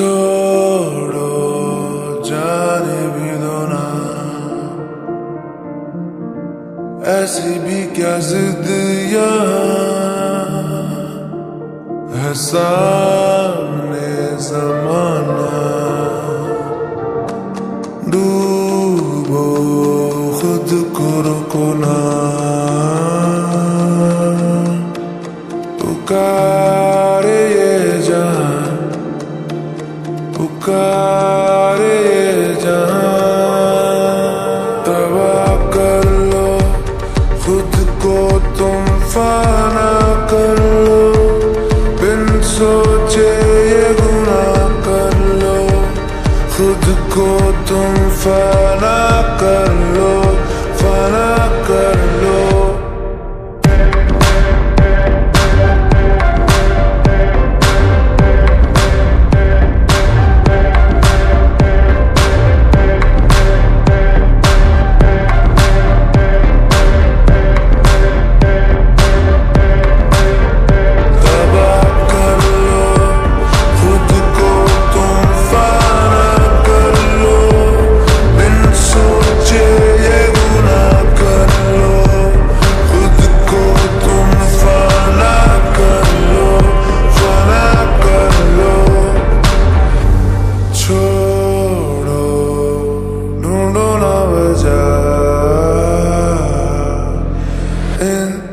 چھوڑو جانے بھی دو نا ایسی بھی کیا ضد یہاں ہے سامنے زمانہ پکارے جہاں تباہ کر لو خود کو تم فانا کر لو بن سوچے یہ گناہ کر لو خود کو تم فانا کر لو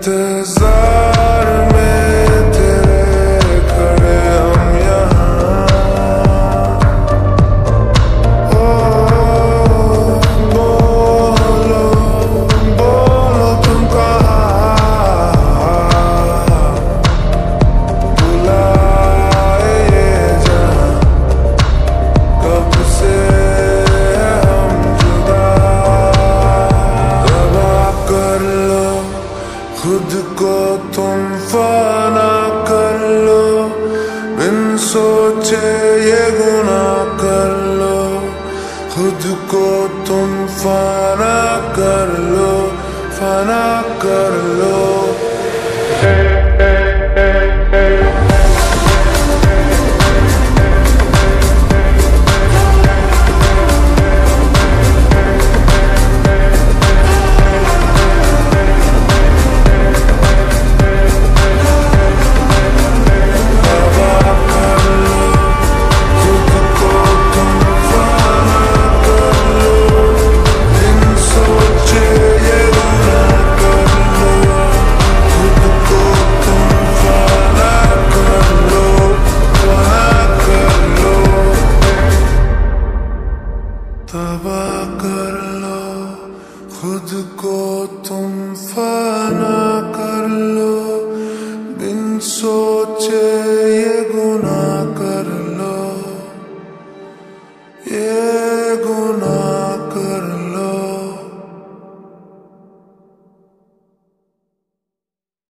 Does. خود کو تم فانا کر لو فانا کر لو خود کو تم فنا کر لو بن سوچے